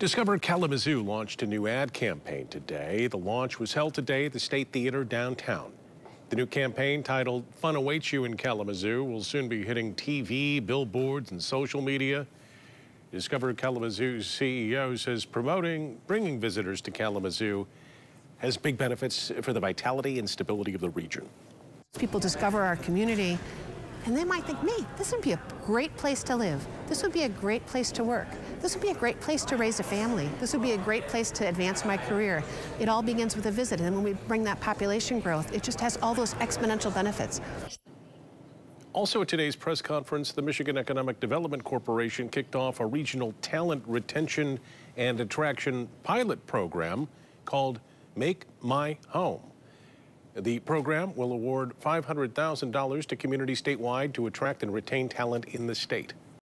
Discover Kalamazoo launched a new ad campaign today. The launch was held today at the State Theater downtown. The new campaign titled Fun Awaits You in Kalamazoo will soon be hitting TV, billboards, and social media. Discover Kalamazoo's CEO says promoting, bringing visitors to Kalamazoo has big benefits for the vitality and stability of the region. People discover our community and they might think, me, this would be a great place to live. This would be a great place to work. This would be a great place to raise a family. This would be a great place to advance my career. It all begins with a visit, and when we bring that population growth, it just has all those exponential benefits. Also at today's press conference, the Michigan Economic Development Corporation kicked off a regional talent retention and attraction pilot program called Make My Home. The program will award $500,000 to communities statewide to attract and retain talent in the state.